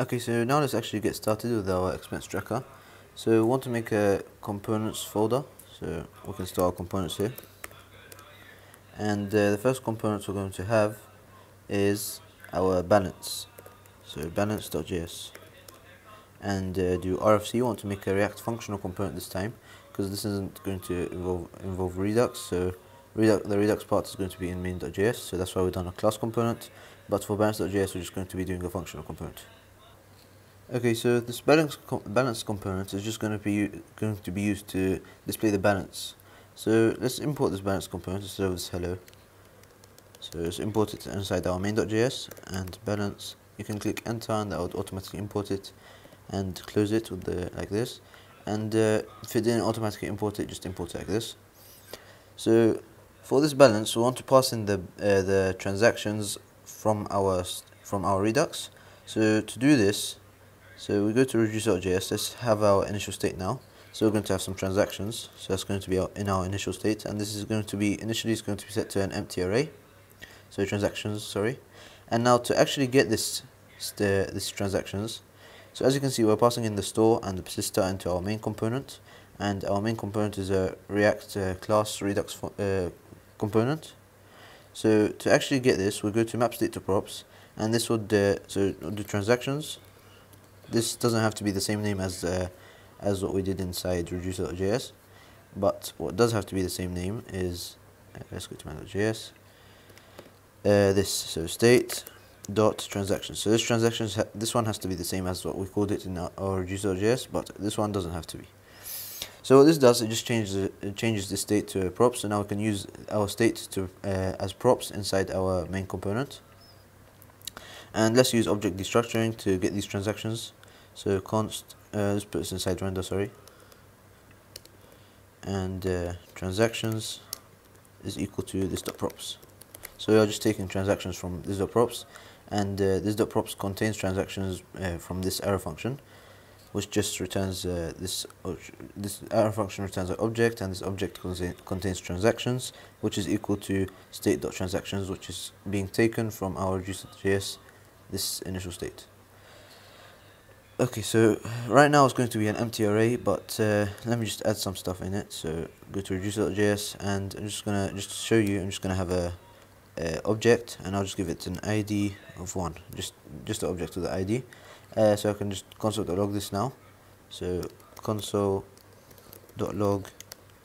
Okay, so now let's actually get started with our expense tracker. So we want to make a components folder. So we can start our components here. And uh, the first component we're going to have is our balance. So balance.js. And uh, do RFC, want to make a React functional component this time because this isn't going to involve, involve Redux. So Redux, the Redux part is going to be in main.js. So that's why we've done a class component. But for balance.js, we're just going to be doing a functional component. Okay, so this balance com balance component is just going to be going to be used to display the balance. So let's import this balance component instead of this hello. So let's import it inside our main.js and balance. You can click enter and that would automatically import it and close it with the like this. And uh, if it didn't automatically import it, just import it like this. So for this balance, we want to pass in the uh, the transactions from our from our Redux. So to do this, so we go to reduce.js, let's have our initial state now. So we're going to have some transactions, so that's going to be our, in our initial state, and this is going to be, initially it's going to be set to an empty array, so transactions, sorry. And now to actually get this, the, this transactions, so as you can see we're passing in the store and the persistor into our main component, and our main component is a React uh, class Redux uh, component. So to actually get this, we go to map state to props, and this would, uh, so do transactions, this doesn't have to be the same name as uh, as what we did inside reducer.js but what does have to be the same name is uh, let's go to main.js uh, this so state dot transactions so this transactions this one has to be the same as what we called it in our, our reducer.js but this one doesn't have to be. So what this does it just changes it changes the state to props so now we can use our state to uh, as props inside our main component and let's use object destructuring to get these transactions. So const uh, let's put this inside render sorry. And uh, transactions is equal to this dot props. So we are just taking transactions from this dot props. And uh, this dot props contains transactions uh, from this arrow function which just returns uh, this this arrow function returns an object and this object contains transactions which is equal to state dot transactions which is being taken from our reducer.js this initial state Okay, so right now it's going to be an empty array, but uh, let me just add some stuff in it. So go to reducer.js and I'm just gonna just show you. I'm just gonna have a, a, object, and I'll just give it an ID of one, just just the object with the ID. Uh, so I can just console.log this now. So console.log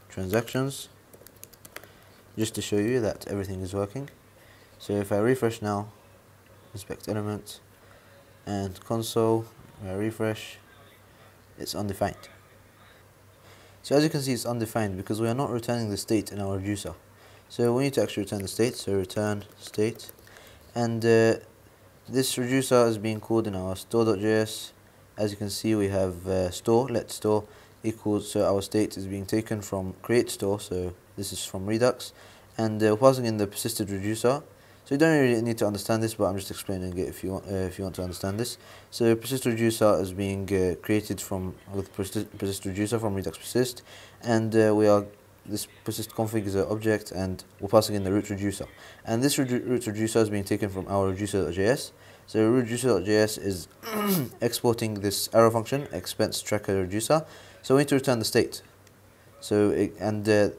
transactions, just to show you that everything is working. So if I refresh now, inspect element, and console refresh, it's undefined. So as you can see, it's undefined because we are not returning the state in our reducer. So we need to actually return the state, so return state. And uh, this reducer is being called in our store.js. As you can see, we have uh, store, let store equals, so our state is being taken from create store, so this is from Redux. And uh, passing in the persisted reducer, so you don't really need to understand this, but I'm just explaining it if you want, uh, if you want to understand this. So persist reducer is being uh, created from with persist, persist reducer from Redux persist, and uh, we are this persist config is an object, and we're passing in the root reducer. And this root reducer is being taken from our reducer.js. So reducer.js is exporting this arrow function, expense tracker reducer. So we need to return the state. So it, and uh,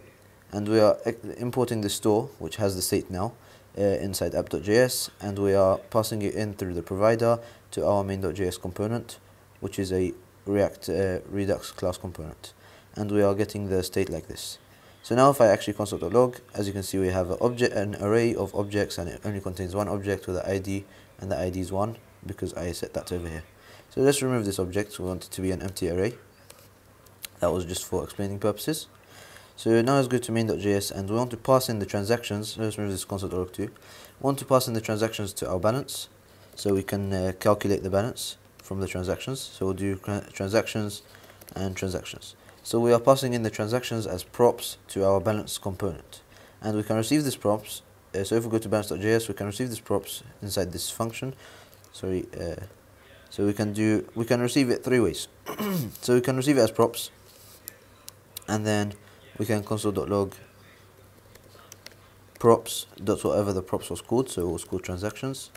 and we are importing the store, which has the state now uh, inside app.js and we are passing it in through the provider to our main.js component which is a React uh, Redux class component and we are getting the state like this. So now if I actually console.log, as you can see we have an, object, an array of objects and it only contains one object with an ID and the ID is 1 because I set that over here. So let's remove this object, we want it to be an empty array. That was just for explaining purposes. So now let's go to main.js and we want to pass in the transactions. Let's move this console.log too. We want to pass in the transactions to our balance so we can uh, calculate the balance from the transactions. So we'll do transactions and transactions. So we are passing in the transactions as props to our balance component. And we can receive these props. Uh, so if we go to balance.js, we can receive these props inside this function. Sorry. Uh, so we can do we can receive it three ways. so we can receive it as props, and then we can console.log props dot whatever the props was called so it was called transactions.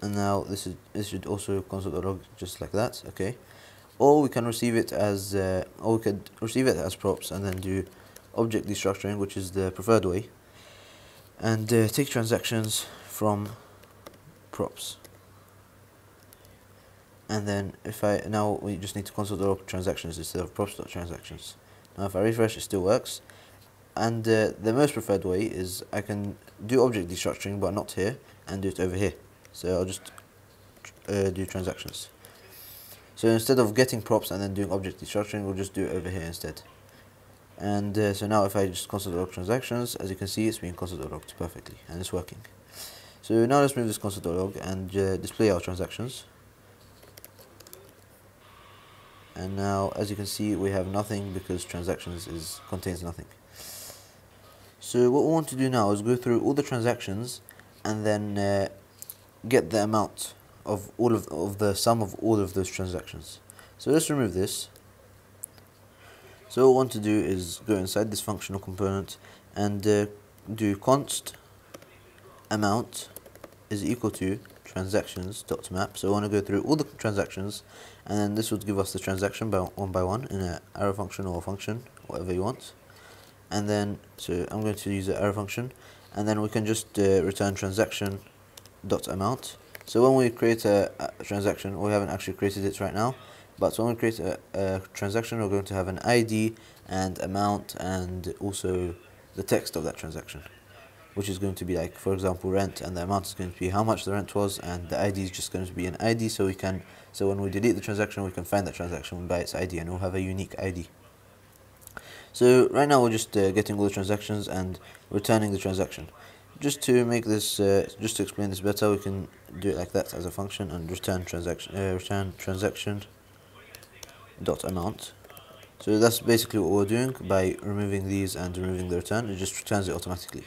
And now this is this should also console.log just like that okay. Or we can receive it as uh, or we could receive it as props and then do object destructuring which is the preferred way. And uh, take transactions from props and then if I now we just need to console.log transactions instead of props.transactions now if I refresh it still works. And uh, the most preferred way is I can do object destructuring but not here and do it over here. So I'll just uh, do transactions. So instead of getting props and then doing object destructuring we'll just do it over here instead. And uh, so now if I just console.log transactions as you can see it's being console.logged perfectly and it's working. So now let's move this console.log and uh, display our transactions and now as you can see we have nothing because transactions is contains nothing so what we want to do now is go through all the transactions and then uh, get the amount of all of, of the sum of all of those transactions. So let's remove this. So what we want to do is go inside this functional component and uh, do const amount is equal to transactions dot map. So I want to go through all the transactions and then this would give us the transaction by one by one in an arrow function or a function, whatever you want. And then so I'm going to use the arrow function and then we can just uh, return transaction dot amount. So when we create a, a, transaction we haven't actually created it right now but when we create a, a transaction we're going to have an ID and amount and also the text of that transaction which is going to be like for example rent and the amount is going to be how much the rent was and the ID is just going to be an ID so we can so when we delete the transaction we can find that transaction by its ID and we'll have a unique ID so right now we're just uh, getting all the transactions and returning the transaction. Just to make this, uh, just to explain this better, we can do it like that as a function and return transaction, uh, return transaction dot amount. So that's basically what we're doing by removing these and removing the return. It just returns it automatically,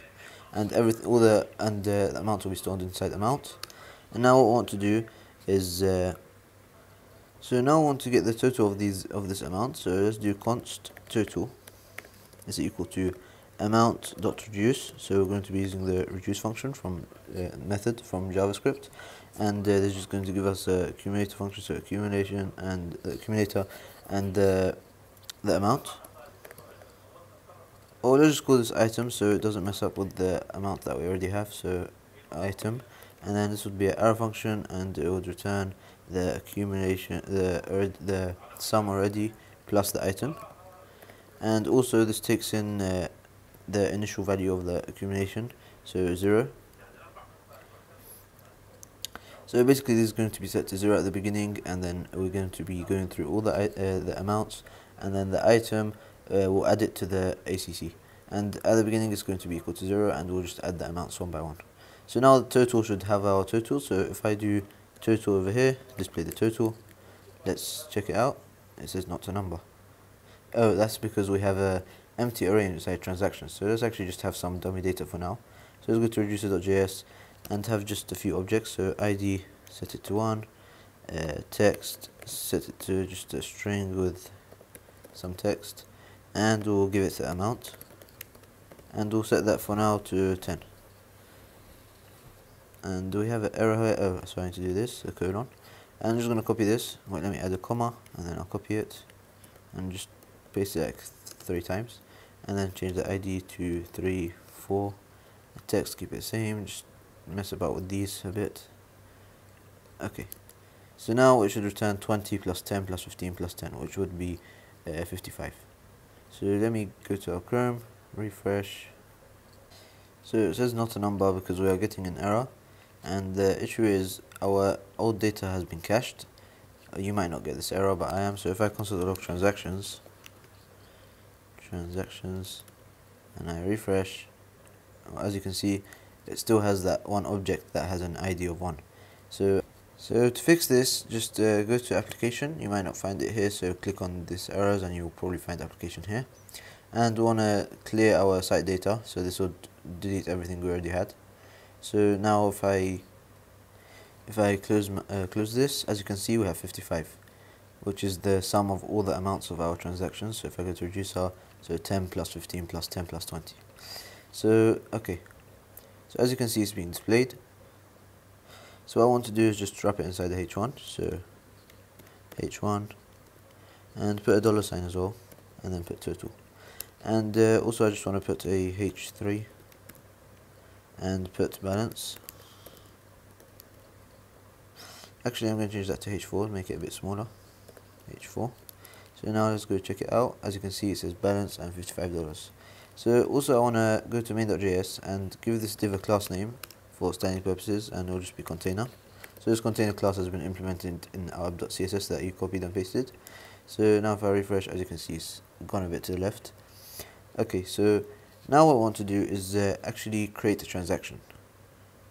and everything, all the and uh, the amount will be stored inside the amount. And now what we want to do is, uh, so now I want to get the total of these of this amount. So let's do const total is equal to amount dot reduce so we're going to be using the reduce function from uh, method from javascript and uh, this is going to give us a accumulator function so accumulation and the accumulator and uh, the amount or let's just call this item so it doesn't mess up with the amount that we already have so item. And then this would be an arrow function and it would return the accumulation the the sum already plus the item. And also this takes in uh, the initial value of the accumulation so 0 so basically this is going to be set to 0 at the beginning and then we're going to be going through all the, uh, the amounts and then the item uh, will add it to the ACC and at the beginning it's going to be equal to 0 and we'll just add the amounts one by one so now the total should have our total so if I do total over here display the total let's check it out it says not a number Oh, that's because we have a empty array inside transactions. So let's actually just have some dummy data for now. So let's go to reducer.js and have just a few objects. So ID, set it to 1. Uh, text, set it to just a string with some text. And we'll give it the amount. And we'll set that for now to 10. And do we have an error here? Oh, so I need to do this, a colon. And I'm just going to copy this. Wait, let me add a comma, and then I'll copy it. And just paste it like three times and then change the ID to 3, 4 the text keep it the same just mess about with these a bit okay so now it should return 20 plus 10 plus 15 plus 10 which would be uh, 55 so let me go to our Chrome refresh. So it says not a number because we are getting an error. And the issue is our old data has been cached. You might not get this error but I am. So if I console.log transactions transactions and I refresh as you can see it still has that one object that has an ID of 1 so so to fix this just uh, go to application. You might not find it here so click on this errors and you'll probably find application here. And we want to clear our site data so this will delete everything we already had. So now if I if I close uh, close this as you can see we have 55 which is the sum of all the amounts of our transactions. So if I go to reduce our, so 10 plus 15 plus 10 plus 20 so okay. So as you can see it's being displayed So what I want to do is just drop it inside the H1. So H1 and put a dollar sign as well and then put total. And uh, also I just want to put a H3 and put balance. Actually I'm going to change that to H4 make it a bit smaller. H4. So now let's go check it out. As you can see it says balance and $55. So also I want to go to main.js and give this div a class name for styling purposes and it will just be container. So this container class has been implemented in our app.css that you copied and pasted. So now if I refresh, as you can see, it's gone a bit to the left. Okay, so now what I want to do is uh, actually create a transaction.